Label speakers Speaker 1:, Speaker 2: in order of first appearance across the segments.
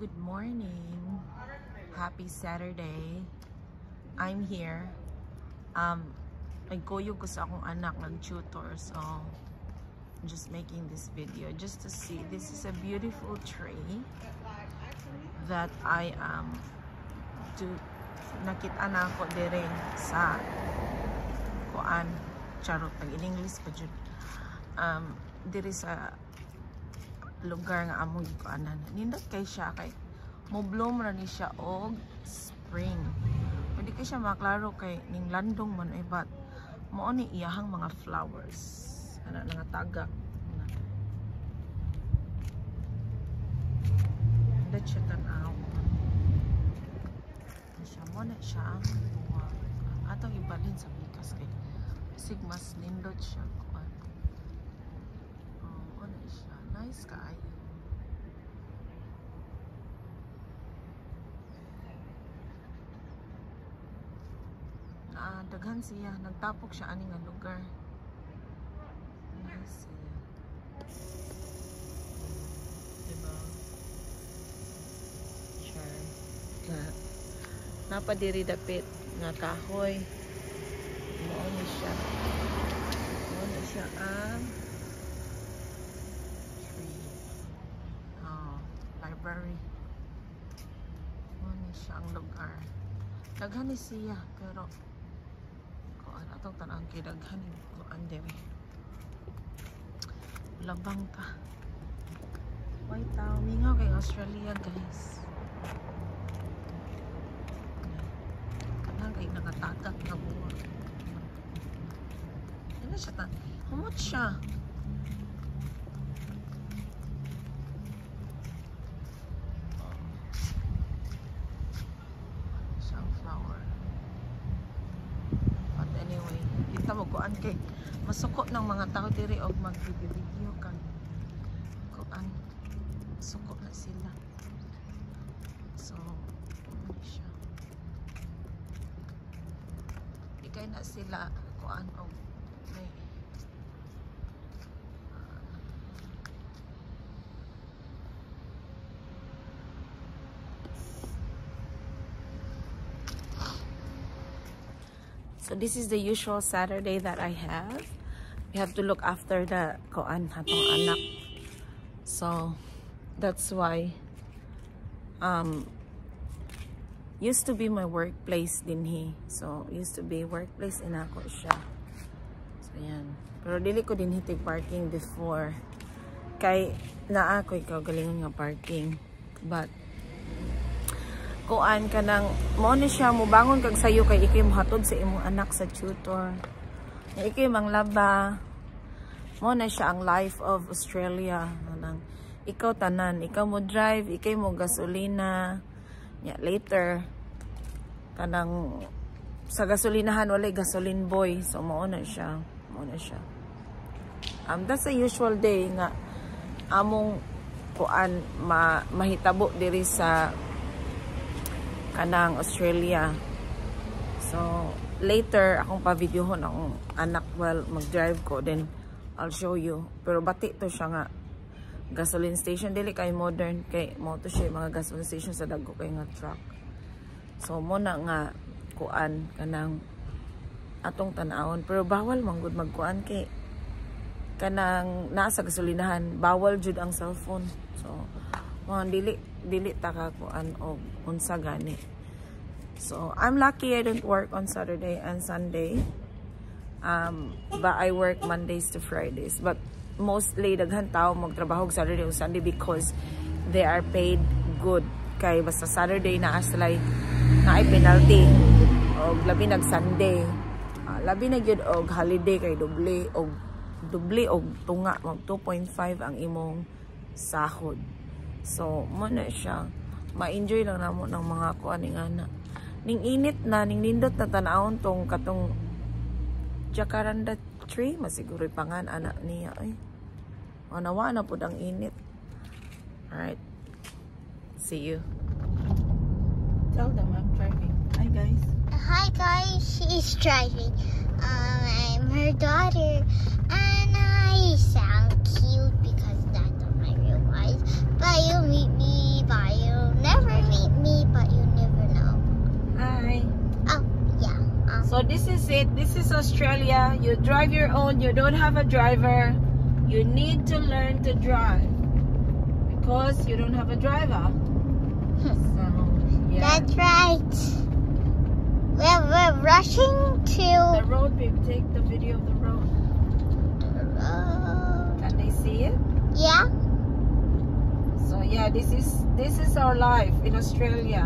Speaker 1: good morning. Happy Saturday. I'm here. Um, nagkuyog ko sa akong anak nag-tutor. So, I'm just making this video just to see. This is a beautiful tree that I am um, to nakita na ako dire sa kuan charot pag in English pa jud um dire sa lugar nga among gikuanan. Nindot kay siya kay mo bloom ra ni siya og spring. Pwede kay siya maklaro kay ning landong man ay but mo ni iyahang mga flowers. Ana nga taga. Nindot siya tanaw. Siya mo na siya ang buwa. Atong ibalhin sa bikas kay sigmas nindot siya nice guy. Ah, daghan siya. Nagtapok siya ani nga lugar. Nice siya. Diba? Sure. Na, napadiri dapit nga kahoy. Mao ni siya. Mao ni siya ang ah, library. Ano siya ang lugar. Daghan ni siya, pero atong tanang kay daghan ni kuan dere. Labang ta. White tao, mingaw kay Australia, guys. Kanang kay nakatagak na buwan. Ano siya ta? Humot siya. Kuan kay masuko ng mga tao diri og mag-video kan kuan. Suko na sila. So siya. Ikay na sila kuan og So this is the usual Saturday that I have. We have to look after the koan hatong anak. So that's why um used to be my workplace din he. So used to be workplace in ako siya. So yan. Pero dili ko din hitig parking before. Kay naa ko ikaw galingon nga parking. But kuan ka nang mo ni siya mo bangon kag sayo kay ikay mohatod sa imong anak sa tutor. Ikay manglaba. Mo na siya ang life of Australia. Nang ikaw tanan ikaw mo drive ikay mo gasolina. Yeah, later kanang sa gasolinahan wala gasoline boy. So mo na siya mo na siya. Um that's a usual day nga among kuan ma mahitabo diri sa kanang Australia. So, later, akong pa-videohon akong anak well mag-drive ko. Then, I'll show you. Pero bati to siya nga. Gasoline station. Dili kay modern. Kay mo to siya mga gasoline station sa dago kay nga truck. So, muna nga kuan kanang atong tanawon. Pero bawal manggod magkuan kay kanang nasa gasolinahan. Bawal jud ang cellphone. So, mo dili dili ta ka kuan og unsa gani. So i'm lucky i don't work on saturday and sunday. Um but i work mondays to fridays. But mostly daghan tao magtrabaho og saturday ug sunday because they are paid good. Kay basta saturday na aslay na ay penalty. Og labi nag sunday. Uh, labi na gyud og holiday kay doble og doble og tunga. Mag 2.5 ang imong sahod So, mo na siya. Ma-enjoy lang namo ng mga kuaning ana. Ning init na, ning nindot na tanawon tong katong jacaranda tree. Masiguro pangan anak niya. Ay. O, nawa na po ang init. Alright. See you. Tell them I'm driving. Hi guys.
Speaker 2: Hi guys, she's driving. Um, I'm her daughter. And I sound cute
Speaker 1: it. This is Australia. You drive your own. You don't have a driver. You need to learn to drive because you don't have a driver. So, yeah.
Speaker 2: That's right. We're, we're rushing to The
Speaker 1: road, babe. Take the video of the road.
Speaker 2: the road.
Speaker 1: Can they see it?
Speaker 2: Yeah?
Speaker 1: So yeah, this is this is our life in Australia.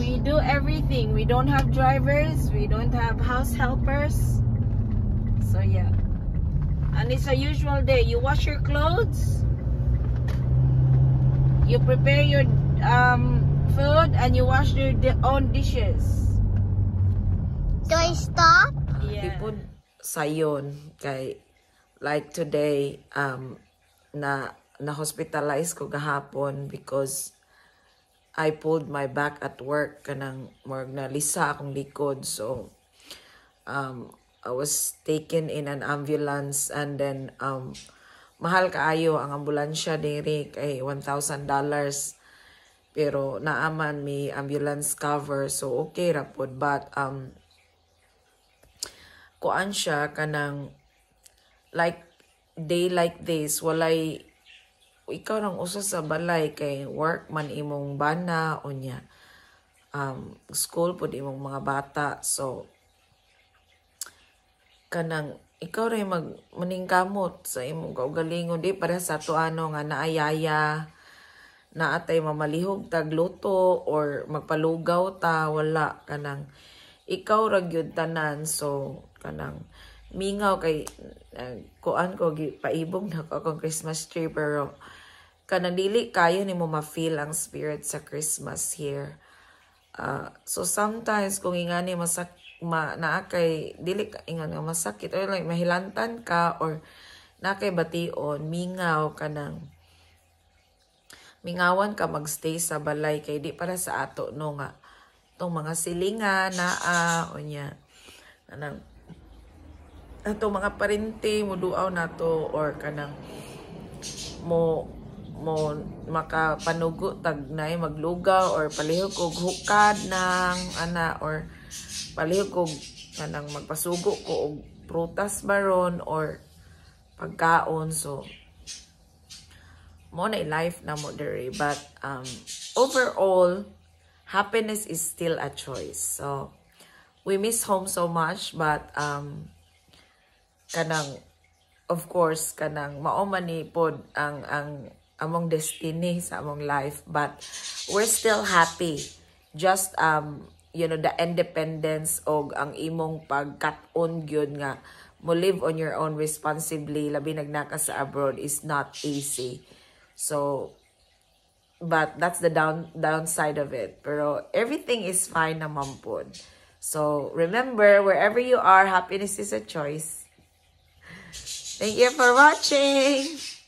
Speaker 2: Okay.
Speaker 1: We do everything. We don't have drivers. We don't have house helpers. So yeah. And it's a usual day. You wash your clothes. You prepare your um, food and you wash your own dishes.
Speaker 2: Do I stop?
Speaker 1: Yeah. Ipod sayon kay like today um na na hospitalize ko gahapon because I pulled my back at work kanang morg na lisa akong likod. So um I was taken in an ambulance and then um mahal kaayo ang ambulansya diri kay $1,000 pero naaman may ambulance cover so okay ra pod but um kuan siya kanang like day like this walay ikaw nang usa sa balay kay work man imong bana unya um school pud imong mga bata so kanang ikaw rin mag maningkamot sa imong kaugalingon di para sa to ano nga naayaya na atay mamalihog tag luto or magpalugaw ta wala kanang ikaw ra gyud tanan so kanang mingaw kay uh, kuan ko paibog na ko akong Christmas tree pero kanang dili kayo nimo ma-feel ang spirit sa Christmas here. Uh, so sometimes kung ingani masak ma naa kay dili ingon nga masakit or like mahilantan ka or na kay bation mingaw ka nang mingawan ka magstay sa balay kay di para sa ato no nga tong mga silinga naa o nya kanang atong mga parente mo duaw nato or kanang mo mo makapanugo tag nay maglugaw or palihog og hukad ng ana or palihog og kanang magpasugo ko og prutas baron or pagkaon. So mo na life na mo dere but um overall happiness is still a choice. So we miss home so much but um kanang of course kanang mao man ni pod ang ang among destiny sa among life but we're still happy. Just um you know the independence og ang imong pagkat-on gyud nga mo live on your own responsibly labi nagnaka sa abroad is not easy. So but that's the down downside of it. Pero everything is fine naman pod so remember wherever you are happiness is a choice. Thank you for watching